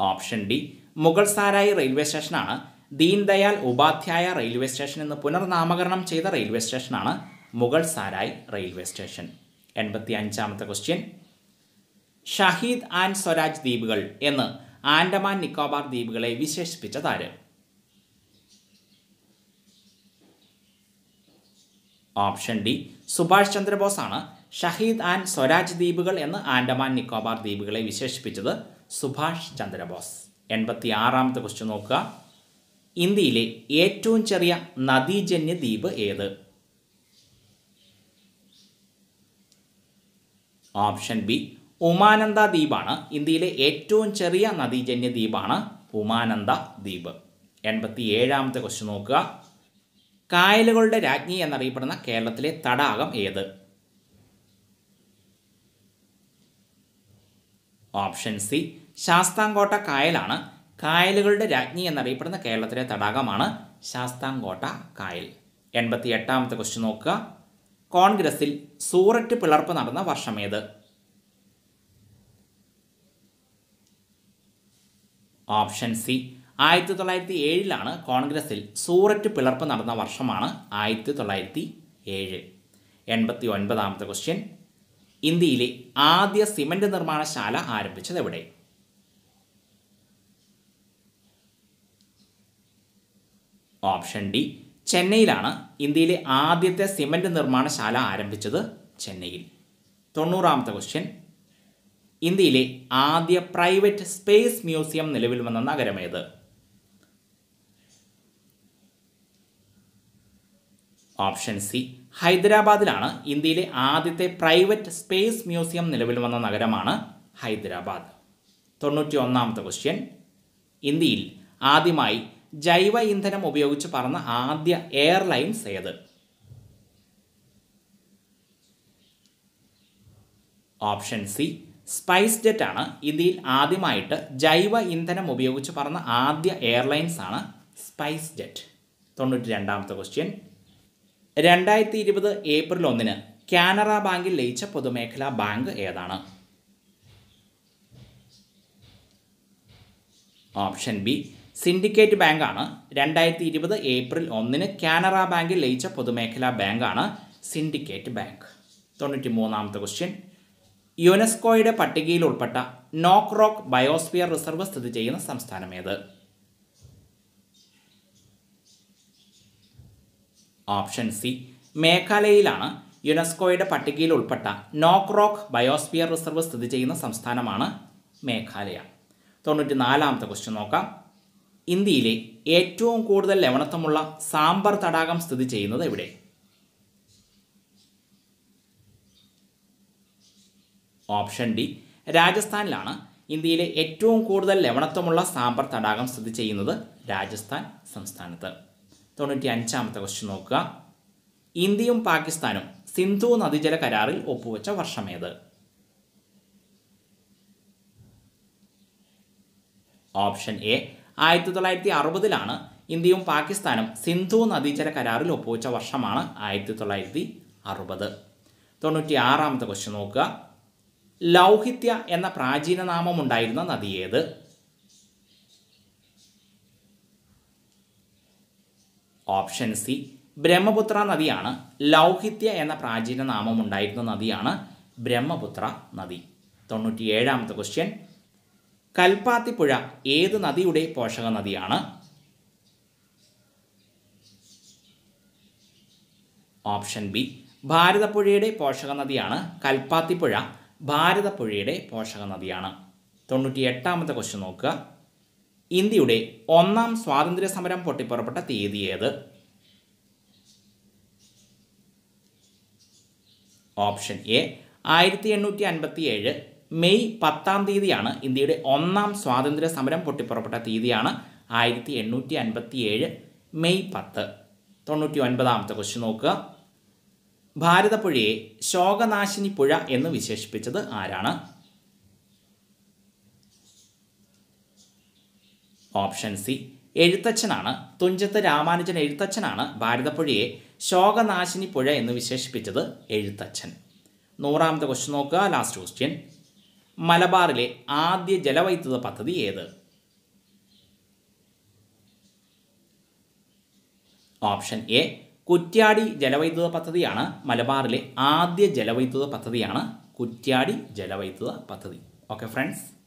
Option D Mughal Sarai railway സ്റ്റേഷനാണ്. ദീൻ ദയാൽ ഉപാധ്യായ റെയിൽവേ സ്റ്റേഷൻ എന്ന് പുനർനാമകരണം ചെയ്ത റെയിൽവേ സ്റ്റേഷനാണ് മുഗൾ സാരായി റെയിൽവേ സ്റ്റേഷൻ. എൺപത്തി അഞ്ചാമത്തെ ക്വസ്റ്റ്യൻ ഷഹീദ് ആൻഡ് സ്വരാജ് ദ്വീപുകൾ എന്ന് ആൻഡമാൻ നിക്കോബാർ ദ്വീപുകളെ വിശേഷിപ്പിച്ചതാര്? ഓപ്ഷൻ ഡി സുഭാഷ് ചന്ദ്രബോസ് ആണ്. ഷഹീദ് ആൻഡ് സ്വരാജ് ദ്വീപുകൾ എന്ന് ആൻഡമാൻ നിക്കോബാർ ദ്വീപുകളെ വിശേഷിപ്പിച്ചത് സുഭാഷ് ചന്ദ്രബോസ്. എൺപത്തി ആറാമത്തെ ക്വസ്റ്റ്യൻ നോക്കുക. ഇന്ത്യയിലെ ഏറ്റവും ചെറിയ നദീജന്യ ദ്വീപ് ഏത്? ഓപ്ഷൻ ബി ഉമാനന്ദ ദ്വീപാണ്. ഇന്ത്യയിലെ ഏറ്റവും ചെറിയ നദീജന്യ ദ്വീപാണ് ഉമാനന്ദ ദ്വീപ്. എൺപത്തി ഏഴാമത്തെ ക്വസ്റ്റ്യൻ നോക്കുക. കായലുകളുടെ രാജ്ഞി എന്നറിയപ്പെടുന്ന കേരളത്തിലെ തടാകം ഏത്? ഓപ്ഷൻ സി ശാസ്താംകോട്ട കായലാണ്. കായലുകളുടെ രാജ്ഞി എന്നറിയപ്പെടുന്ന കേരളത്തിലെ തടാകമാണ് ശാസ്താംകോട്ട കായൽ. എൺപത്തി എട്ടാമത്തെ ക്വസ്റ്റ്യൻ നോക്കുക. കോൺഗ്രസിൽ സൂററ്റ് പിളർപ്പ് നടന്ന വർഷമേത്? ഓപ്ഷൻ സി ആയിരത്തി തൊള്ളായിരത്തി ഏഴിലാണ് കോൺഗ്രസിൽ സൂററ്റ് പിളർപ്പ് നടന്ന വർഷമാണ് ആയിരത്തി തൊള്ളായിരത്തി ഏഴ് എൺപത്തി ഒൻപതാമത്തെ ക്വസ്റ്റ്യൻ. ഇന്ത്യയിലെ ആദ്യ സിമന്റ് നിർമ്മാണശാല ആരംഭിച്ചത് എവിടെ ഓപ്ഷൻ ഡി ചെന്നൈയിലാണ് ഇന്ത്യയിലെ ആദ്യത്തെ സിമന്റ് നിർമ്മാണശാല ആരംഭിച്ചത് ചെന്നൈയിൽ. തൊണ്ണൂറാമത്തെ ക്വസ്റ്റ്യൻ ഇന്ത്യയിലെ ആദ്യ പ്രൈവറ്റ് സ്പേസ് മ്യൂസിയം നിലവിൽ വന്ന നഗരമേത്? ഓപ്ഷൻ സി ഹൈദരാബാദിലാണ് ഇന്ത്യയിലെ ആദ്യത്തെ പ്രൈവറ്റ് സ്പേസ് മ്യൂസിയം നിലവിൽ വന്ന നഗരമാണ് ഹൈദരാബാദ്. തൊണ്ണൂറ്റി ഒന്നാമത്തെ ക്വസ്റ്റ്യൻ ഇന്ത്യയിൽ ആദ്യമായി ജൈവ ഇന്ധനം ഉപയോഗിച്ച് പറന്ന ആദ്യ എയർലൈൻസ് ഏത്? ഓപ്ഷൻ സി സ്പൈസ് ജെറ്റ് ആണ്. ഇന്ത്യയിൽ ആദ്യമായിട്ട് ജൈവ ഇന്ധനം ഉപയോഗിച്ച് പറന്ന ആദ്യ എയർലൈൻസ് ആണ് സ്പൈസ് ജെറ്റ്. തൊണ്ണൂറ്റി രണ്ടാമത്തെ ക്വസ്റ്റ്യൻ. രണ്ടായിരത്തി ഇരുപത് ഏപ്രിൽ ഒന്നിന് കാനറ ബാങ്കിൽ ലയിച്ച പൊതുമേഖലാ ബാങ്ക് ഏതാണ്? ഓപ്ഷൻ ബി സിൻഡിക്കേറ്റ് ബാങ്കാണ് രണ്ടായിരത്തി ഇരുപത് ഏപ്രിൽ ഒന്നിന് കാനറ ബാങ്കിൽ ലയിച്ച പൊതുമേഖലാ ബാങ്കാണ് സിൻഡിക്കേറ്റ് ബാങ്ക് തൊണ്ണൂറ്റി മൂന്നാമത്തെ ക്വസ്റ്റ്യൻ യുനെസ്കോയുടെ പട്ടികയിൽ ഉൾപ്പെട്ട നോക്ക് റോക്ക് ബയോസ്ഫിയർ റിസർവ് സ്ഥിതി ചെയ്യുന്ന സംസ്ഥാനം ഏത്? ഓപ്ഷൻ സി മേഘാലയയിലാണ് യുനെസ്കോയുടെ പട്ടികയിൽ ഉൾപ്പെട്ട നോക്ക് റോക്ക് ബയോസ്ഫിയർ റിസർവ് സ്ഥിതി ചെയ്യുന്ന സംസ്ഥാനമാണ് മേഘാലയ. തൊണ്ണൂറ്റി നാലാമത്തെ ക്വസ്റ്റ്യൻ നോക്കാം. ഇന്ത്യയിലെ ഏറ്റവും കൂടുതൽ ലവണത്വമുള്ള സാമ്പാർ തടാകം സ്ഥിതി ചെയ്യുന്നത് എവിടെ? ഓപ്ഷൻ ഡി രാജസ്ഥാനിലാണ്. ഇന്ത്യയിലെ ഏറ്റവും കൂടുതൽ ലവണത്വമുള്ള സാമ്പാർ തടാകം സ്ഥിതി ചെയ്യുന്നത് രാജസ്ഥാൻ സംസ്ഥാനത്ത്. തൊണ്ണൂറ്റി അഞ്ചാമത്തെ ക്വസ്റ്റ്യൻ നോക്കുക. ഇന്ത്യയും പാകിസ്ഥാനും സിന്ധു നദീജല കരാറിൽ ഒപ്പുവെച്ച വർഷമേത് ഓപ്ഷൻ എ ആയിരത്തി തൊള്ളായിരത്തി അറുപതിലാണ് ഇന്ത്യയും പാകിസ്ഥാനും സിന്ധു നദീജല കരാറിൽ ഒപ്പുവെച്ച വർഷമാണ് ആയിരത്തി തൊള്ളായിരത്തി അറുപത് തൊണ്ണൂറ്റി ആറാമത്തെ ക്വസ്റ്റ്യൻ നോക്കുക. ലൗഹിത്യ എന്ന പ്രാചീന നാമം ഉണ്ടായിരുന്ന നദി ഏത്? ഓപ്ഷൻ സി ബ്രഹ്മപുത്ര നദിയാണ്. ലൗഹിത്യ എന്ന പ്രാചീന നാമം ഉണ്ടായിരുന്ന നദിയാണ് ബ്രഹ്മപുത്ര നദി. തൊണ്ണൂറ്റി ഏഴാമത്തെ ക്വസ്റ്റ്യൻ കൽപ്പാത്തിപ്പുഴ ഏത് നദിയുടെ പോഷക നദിയാണ്? ഓപ്ഷൻ ബി ഭാരതപ്പുഴയുടെ പോഷക നദിയാണ്. കൽപ്പാത്തിപ്പുഴ ഭാരതപ്പുഴയുടെ പോഷക നദിയാണ്. തൊണ്ണൂറ്റി എട്ടാമത്തെ ക്വസ്റ്റ്യൻ നോക്കുക. ഇന്ത്യയുടെ ഒന്നാം സ്വാതന്ത്ര്യ സമരം പൊട്ടിപ്പുറപ്പെട്ട തീയതി ഏത്? ഓപ്ഷൻ എ ആയിരത്തി എണ്ണൂറ്റി അൻപത്തി ഏഴ് മെയ് പത്താം തീയതിയാണ് ഇന്ത്യയുടെ ഒന്നാം സ്വാതന്ത്ര്യ സമരം പൊട്ടിപ്പുറപ്പെട്ട തീയതിയാണ് ആയിരത്തി എണ്ണൂറ്റി അൻപത്തി ഏഴ് മെയ് പത്ത്. തൊണ്ണൂറ്റി ഒൻപതാമത്തെ ക്വസ്റ്റ്യൻ നോക്കുക. ഭാരതപ്പുഴയെ ശോകനാശിനി പുഴ എന്ന് വിശേഷിപ്പിച്ചത് ആരാണ്? ഓപ്ഷൻ സി എഴുത്തച്ഛനാണ്. തുഞ്ചത്ത് രാമാനുജൻ എഴുത്തച്ഛനാണ് ഭാരതപ്പുഴയെ ശോകനാശിനി പുഴ എന്ന് വിശേഷിപ്പിച്ചത് എഴുത്തച്ഛൻ. നൂറാമത്തെ ക്വസ്റ്റ്യൻ നോക്കുക. ലാസ്റ്റ് ക്വസ്റ്റ്യൻ മലബാറിലെ ആദ്യ ജലവൈദ്യുത പദ്ധതി ഏത്? ഓപ്ഷൻ എ കുറ്റ്യാടി ജലവൈദ്യുത പദ്ധതിയാണ്. മലബാറിലെ ആദ്യ ജലവൈദ്യുത പദ്ധതിയാണ് കുറ്റ്യാടി ജലവൈദ്യുത പദ്ധതി. Okay friends